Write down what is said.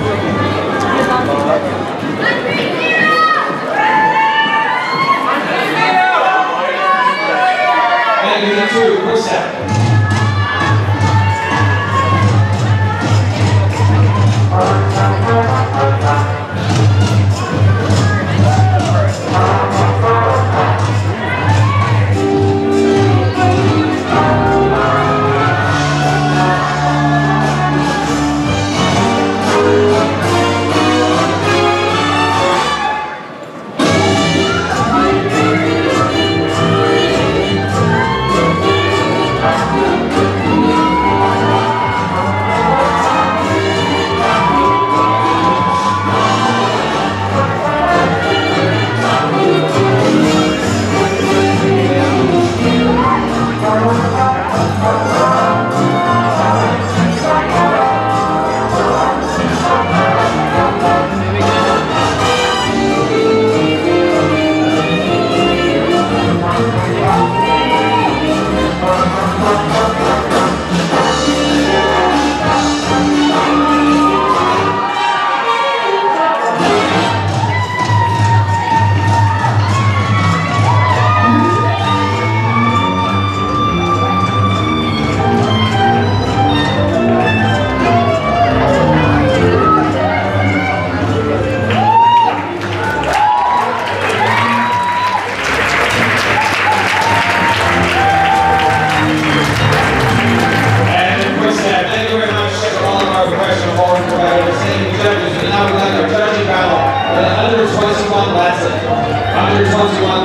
Thank you. Dr. Thompson